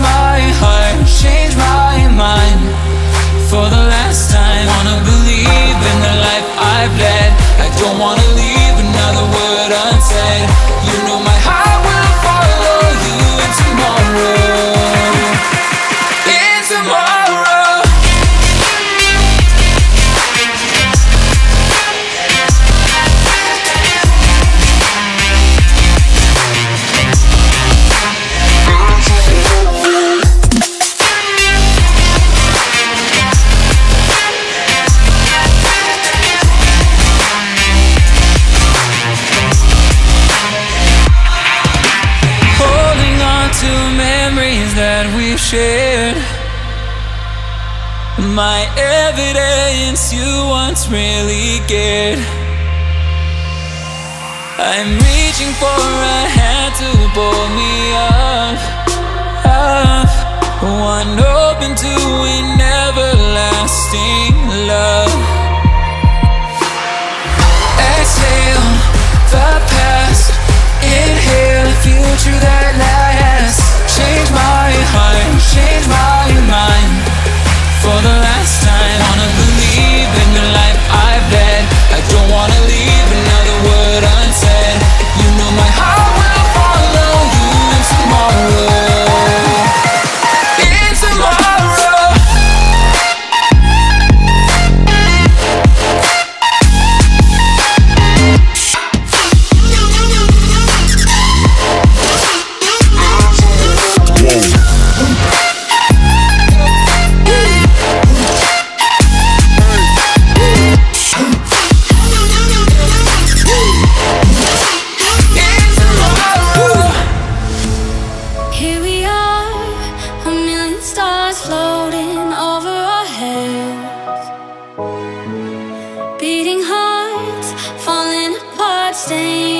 my heart, change my mind. For the last time, wanna believe in the life I've led. My evidence you once really cared. I'm reaching for a hand to pull stay